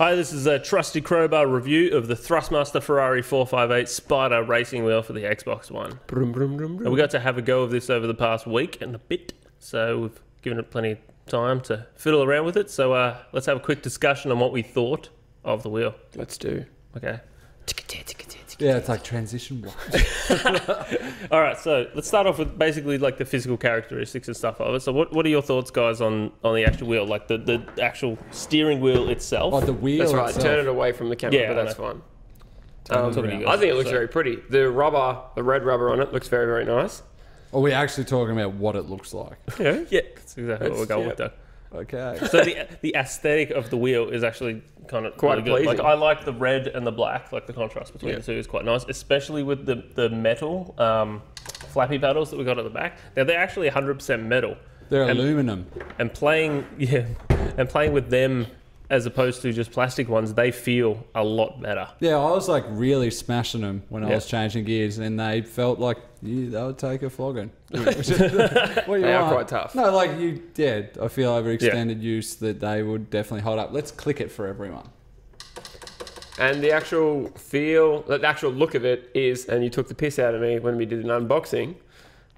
Hi, this is a trusty crowbar review of the Thrustmaster Ferrari 458 Spider racing wheel for the Xbox One. Brum, brum, brum, And we got to have a go of this over the past week and a bit, so we've given it plenty of time to fiddle around with it. So uh, let's have a quick discussion on what we thought of the wheel. Let's do. Okay. Yeah, it's like transition block. All right, so let's start off with basically like the physical characteristics and stuff of it. So, what, what are your thoughts, guys, on, on the actual wheel, like the, the actual steering wheel itself? Oh, the wheel. That's right. itself. Turn it away from the camera, Yeah, but I that's fine. I'm talking to you guys. I think it looks So- very pretty. The rubber, the red rubber on it, looks very, very nice. Are we actually talking about what it looks like? Yeah. Yeah, that's exactly what we're going yeah. with, though. Okay. So the the aesthetic of the wheel is actually kind of Quite really good. Like. I like the red and the black, like the contrast between Yeah. the two is quite nice, especially with the the metal um, flappy paddles that we got at the back. Now they're actually 100% metal, They're And- aluminum. and playing yeah, and playing with them as opposed to just plastic ones, they feel a lot better. Yeah, I was like really smashing them when I was changing gears, and they felt like yeah, they would take a flogging. Which is- what you They are quite tough. No, like you, yeah. I feel over extended use that they would definitely hold up. Let's click it for everyone. And the actual feel, the actual look of it is, and you took the piss out of me when we did an unboxing,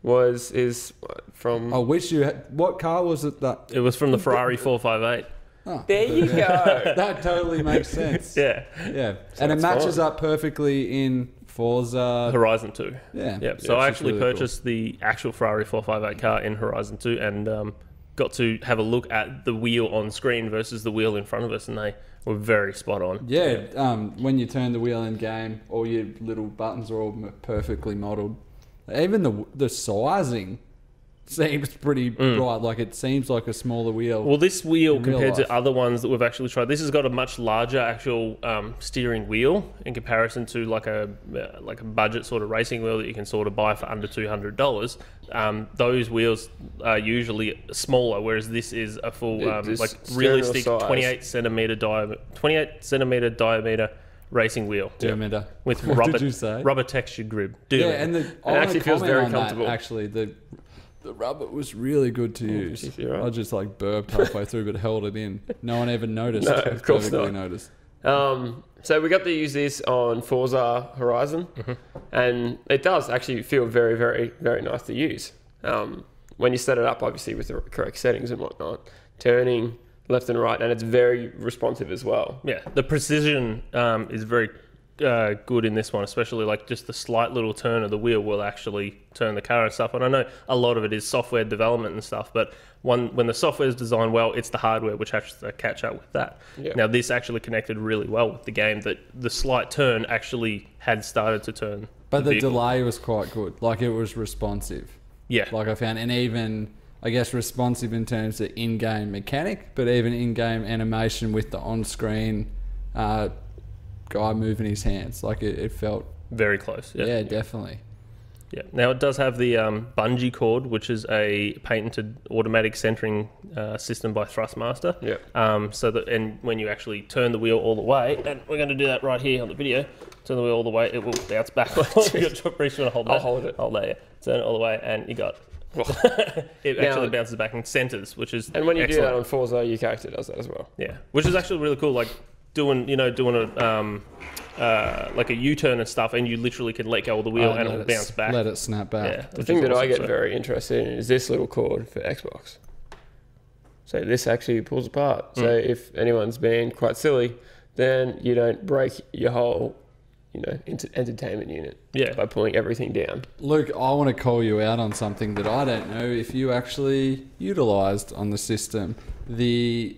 was is from. Oh, I wish you. Had, what car was it that? It was from the Ferrari 458. Oh, There you go. that totally makes sense. Yeah, Yeah, and it matches fine. up perfectly in Forza. Horizon 2. Yeah, Yeah, so I actually really cool. purchased the actual Ferrari 458 car in Horizon 2 and um, got to have a look at the wheel on screen versus the wheel in front of us, and they were very spot on. Yeah, um, when you turn the wheel in game, all your little buttons are all perfectly modelled. Even the the sizing seems pretty bright. Like it seems like a smaller wheel. Mm. Well, this wheel In real compared life. to other ones that we've actually tried, this has got a much larger actual um, steering wheel in comparison to like a uh, like a budget sort of racing wheel that you can sort of buy for under two hundred dollars. Um, those wheels are usually smaller, whereas this is a full Yeah, um, this like steering realistic size. twenty eight centimeter diameter, twenty eight centimeter diameter racing wheel Diameter. with What rubber did you say? rubber textured grip. yeah, and the I wanna actually feels comment very on that, comfortable. actually, the the rubber was really good to use. geez, right. I just like burped halfway through, but held it in. No one ever noticed. No, of course not. noticed. Um, so we got to use this on Forza Horizon, and it does actually feel very, very, very nice to use. Um, when you set it up, obviously with the correct settings and whatnot, turning left and right, and it's very responsive as well. Yeah, the precision um, is very uh, good in this one, especially like just the slight little turn of the wheel will actually turn the car and stuff. And I know a lot of it is software development and stuff, but one when the software is designed well, it's the hardware which has to catch up with that. Yeah. Now this actually connected really well with the game that the slight turn actually had started to turn. But the vehicle. delay was quite good. Like it was responsive. yeah, like I found, and even I guess responsive in terms of in-game mechanic, but even in-game animation with the on-screen uh, guy moving his hands, like it, it felt. very close. Yeah, Yeah. definitely. Yeah. Now it does have the um, bungee cord, which is a patented automatic centering uh, system by Thrustmaster. Yeah. Um, so that and when you actually turn the wheel all the way, and we're going to do that right here on the video. Turn the wheel all the way, it will bounce backwards. You're pretty sure to hold that. I'll hold it. Hold that. Yeah. Turn it all the way, and you got. it Now- actually bounces back and centers, which is And when you excellent. do that on Forza, your character does that as well. Yeah, which is actually really cool. Like doing, you know, doing a um, uh, like a U-turn and stuff, and you literally can let go of the wheel Oh, and it'll it bounce back. Let it snap back. Yeah, The thing is that I get So- very interested in is this little cord for Xbox. So this actually pulls apart. So Mm. if anyone's being quite silly, then you don't break your whole, you know, ent- entertainment unit Yeah. by pulling everything down. Luke, I want to call you out on something that I don't know if you actually utilized on the system. The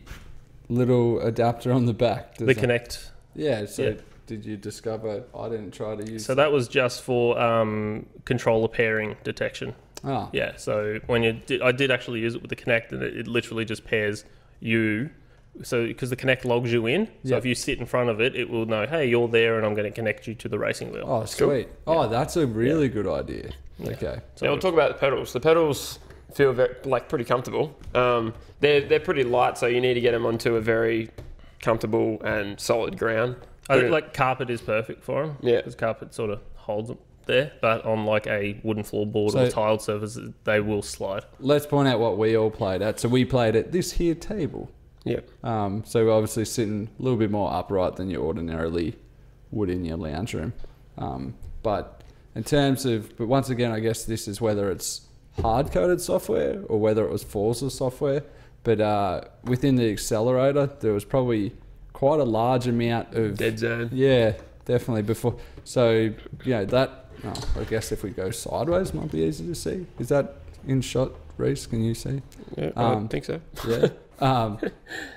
little adapter on the back. Does the that- Kinect. Yeah. So Yeah. did you discover? I didn't try to use. So that was just for um, controller pairing detection. Oh. Yeah. So when you did, I did actually use it with the Kinect, and it, it literally just pairs you. So because the Kinect logs you in, so Yeah. if you sit in front of it, it will know, hey, you're there, and I'm going to connect you to the racing wheel. Oh, sweet. Oh, that's a really good idea. Okay. So now we'll talk about the pedals. The pedals feel very, like pretty comfortable. Um, they're they're pretty light, so you need to get them onto a very comfortable and solid ground. I think like carpet is perfect for them. Yeah. because carpet sort of holds them there, but on like a wooden floorboard So- or tiled surface, they will slide. Let's point out what we all played at. So we played at this here table. Yeah. Um, so we're obviously sitting a little bit more upright than you ordinarily would in your lounge room. Um, but in terms of, but once again, I guess this is whether it's hard coded software or whether it was Forza software. But uh, within the accelerator, there was probably quite a large amount of Dead zone. yeah, definitely before. So you know that. Oh, I guess if we go sideways, might be easy to see. Is that in shot, Reese? Can you see? Yeah, Um, I think so. Yeah. um,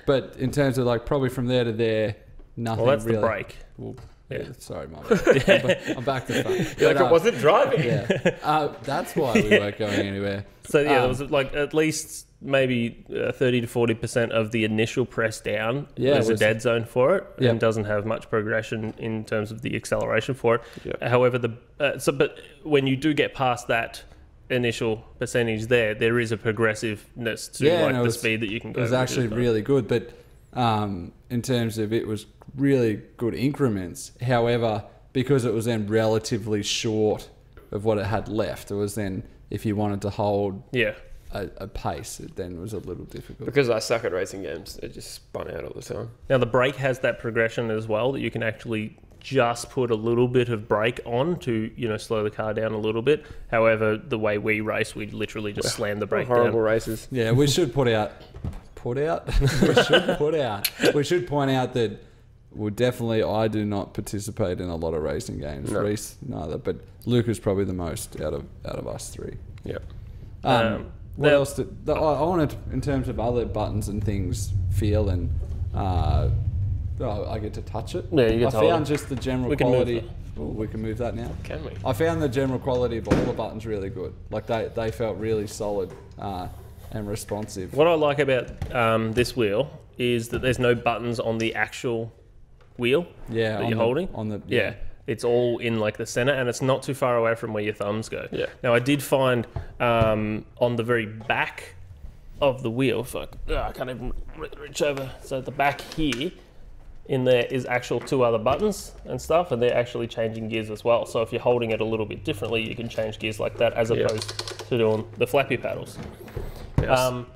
but in terms of like probably from there to there, nothing Well, that's really. the break. Well, Yeah. Sorry, mum. I'm, I'm back to. You're like, But, I wasn't driving. uh, yeah. Uh, that's why we weren't going anywhere. So yeah, there Um, was like at least maybe uh, thirty to forty percent of the initial press down Yeah, was- a dead zone for it, Yeah. and doesn't have much progression in terms of the acceleration for it. Yeah. However, the uh, so but when you do get past that initial percentage there, there is a progressiveness to Yeah, like no, the was- speed that you can go. It was actually really good, but um, in terms of it was really good increments. However, because it was then relatively short of what it had left, it was then if you wanted to hold yeah. a, a pace, it then was a little difficult. Because I suck at racing games, it just spun out all the time. Now the brake has that progression as well that you can actually just put a little bit of brake on to you know slow the car down a little bit. However, the way we race, we literally just slam the brake Horrible down. races. Yeah, we should put out, put out. we should put out. We should point out that. Well, definitely, I do not participate in a lot of racing games. No. Reese, neither. But Luke is probably the most out of out of us three. Yeah. Um, Um, what else? Did, the, I, I wanted, in terms of other buttons and things, feel and uh, oh, I get to touch it. Yeah, you get I to found just the general We quality. Oh, we can move that now. Can we? I found the general quality of all the buttons really good. Like they, they felt really solid uh, and responsive. What I like about um, this wheel is that there's no buttons on the actual wheel Yeah, that you're the- holding. on the yeah. It's all in like the center, and it's not too far away from where your thumbs go. Yeah. Now I did find um, on the very back of the wheel, if I, oh, I can't even reach over. So the back here, in there is actual two other buttons and stuff, and they're actually changing gears as well. So if you're holding it a little bit differently, you can change gears like that, as Yeah. opposed to doing the flappy paddles. Yes. Um,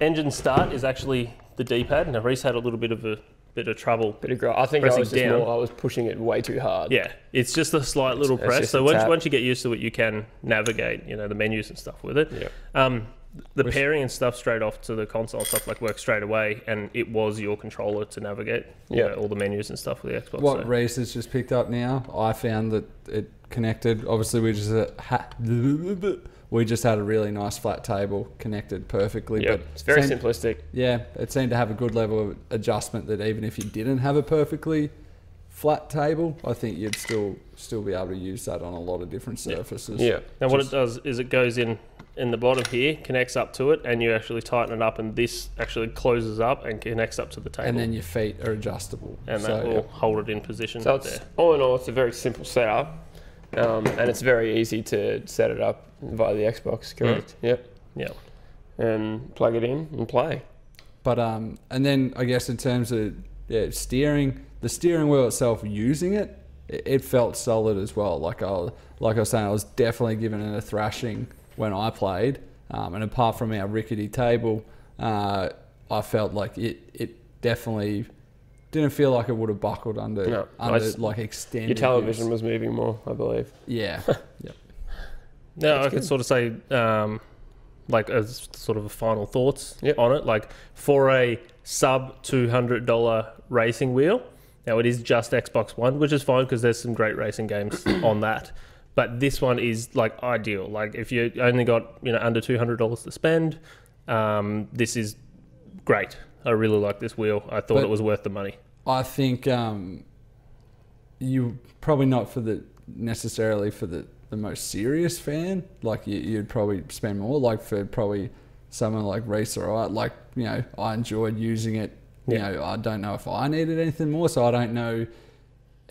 engine start is actually the D-pad. Now Reese had a little bit of a bit of trouble. Bit of grow. I think I was just down. more, I was pushing it way too hard. Yeah, it's just a slight little it's press. just So once, once you get used to it, you can navigate, you know, the menus and stuff with it. Yeah. Um, the Which- pairing and stuff straight off to the console and stuff like works straight away, and it was your controller to navigate, you Yeah. know, all the menus and stuff with the Xbox. What so- Reese has just picked up now, I found that it connected. Obviously, we just uh, ha- we just had a really nice flat table connected perfectly. Yeah. But It's very seemed- simplistic. Yeah, it seemed to have a good level of adjustment that even if you didn't have a perfectly flat table, I think you'd still still be able to use that on a lot of different surfaces. Yeah. Now what it does is it goes in in the bottom here, connects up to it, and you actually tighten it up, and this actually closes up and connects up to the table, And then your feet are adjustable. and so, that will hold it in position So it's there. all in all, it's a very simple setup, um, and it's very easy to set it up via the Xbox. Correct. Yep. Yeah. And plug it in and play. But um, and then I guess in terms of yeah, steering, the steering wheel itself, using it, it, it felt solid as well. Like I, like I was saying, I was definitely giving it a thrashing when I played. Um, and apart from our rickety table, uh, I felt like it, it definitely didn't feel like it would have buckled under, No, under it's- like extended. Your television use. was moving more, I believe. yeah, yep. No, I That's could sort of say, um, like, as sort of a final thoughts Yep. on it. Like, for a sub $200 racing wheel, now it is just Xbox One, which is fine because there's some great racing games on that. But this one is like ideal. Like, if you only got, you know, under $200 to spend, um, this is great. I really like this wheel. I thought But- it was worth the money. I think um, you probably not for the necessarily for the, the most serious fan. Like you, you'd probably spend more. Like for probably someone like Reese or I, like you know, I enjoyed using it. You Yeah. know, I don't know if I needed anything more, so I don't know.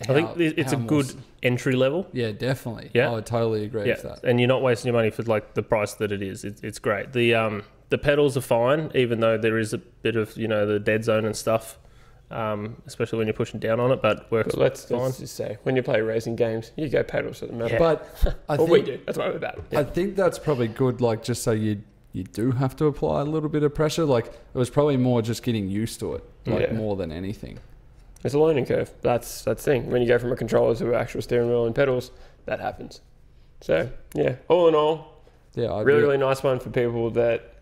I think it's a how more good s- entry level. Yeah, definitely. Yeah. I would totally agree Yeah, with that. and you're not wasting your money for like the price that it is. It's, it's great. The um the pedals are fine, even though there is a bit of you know the dead zone and stuff, um, especially when you're pushing down on it. But works But let's, fine. let's just say, when you play racing games, you go pedals at the moment. Yeah. But I think we do. That's what we're about. I think that's probably good. Like just so you you do have to apply a little bit of pressure. Like it was probably more just getting used to it, like Yeah. more than anything. It's a learning curve. That's that's the thing. When you go from a controller to an actual steering wheel and pedals, that happens. So yeah, all in all, Yeah, I really really nice one for people that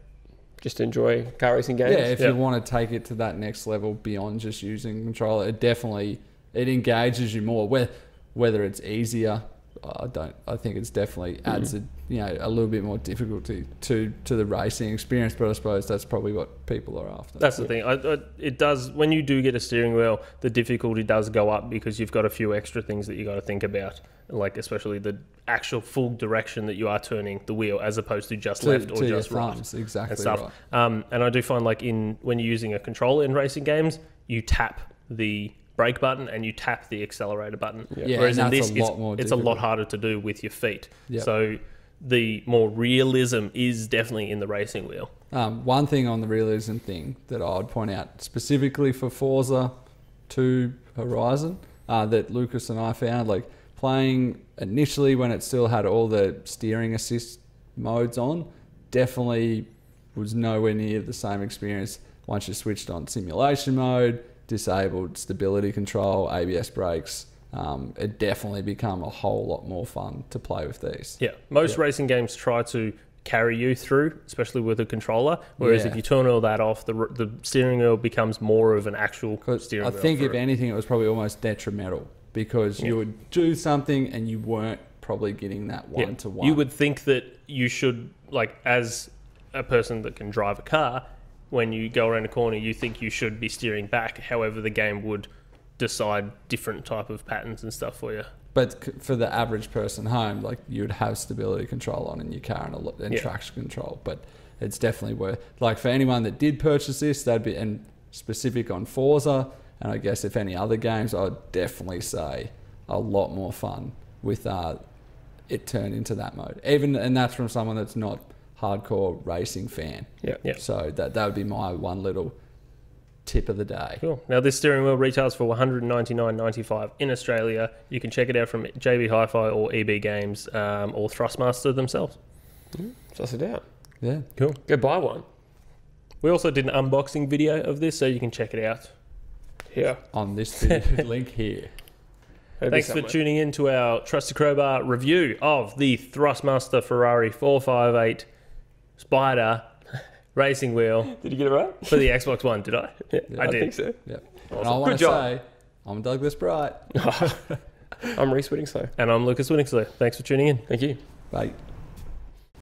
just enjoy car racing games. Yeah, if Yeah. you want to take it to that next level beyond just using controller, it definitely it engages you more. Whether whether it's easier, I don't. I think it's definitely adds a you know a little bit more difficulty to to the racing experience. But I suppose that's probably what people are after. That's the thing. I, I, it does when you do get a steering wheel, the difficulty does go up because you've got a few extra things that you got to think about, like especially the actual full direction that you are turning the wheel, as opposed to just to, left or just right thumbs, exactly and stuff. right. Um, and I do find like in when you're using a controller in racing games, you tap the brake button and you tap the accelerator button. Yeah, Whereas in that's this, a it's, lot more it's a lot harder to do with your feet. Yep. So the more realism is definitely in the racing wheel. Um, one thing on the realism thing that I would point out specifically for Forza 2 Horizon uh, that Lucas and I found, like playing initially when it still had all the steering assist modes on, definitely was nowhere near the same experience once you switched on simulation mode, disabled stability control, ABS brakes. Um, it definitely become a whole lot more fun to play with these. Yeah, most Yeah. racing games try to carry you through, especially with a controller. Whereas Yeah. if you turn all that off, the the steering wheel becomes more of an actual steering I wheel. think if it. anything, it was probably almost detrimental because you would do something and you weren't probably getting that Yeah. one to one. You would think that you should, like, as a person that can drive a car, when you go around a corner, you think you should be steering back. However, the game would decide different type of patterns and stuff for you. but for the average person home, like you would have stability control on in your car and, a lot, and Yeah. traction control. But it's definitely worth like for anyone that did purchase this, that'd be and specific on Forza, and I guess if any other games, I'd definitely say a lot more fun with uh, it turned into that mode. Even and that's from someone that's not hardcore racing fan. Yeah. Yeah. So that that would be my one little tip of the day. Cool. Now this steering wheel retails for 199.95 in Australia. You can check it out from JB Hi-Fi or EB Games um, or Thrustmaster themselves. Suss it out. Yeah. Cool. Go buy one. We also did an unboxing video of this, so you can check it out. Here. On this video link here. It'll be Thanks for tuning in to our Trusty Crowbar review of the Thrustmaster Ferrari 458 Spider racing wheel Did you get it right? for the Xbox One. Did I? Yeah, I did. think so. Yeah. Awesome. And I want Good to job. say, I'm Douglas Bright. I'm Reese Whittingslow. And I'm Lucas Winningsley. Thanks for tuning in. Thank you. Bye.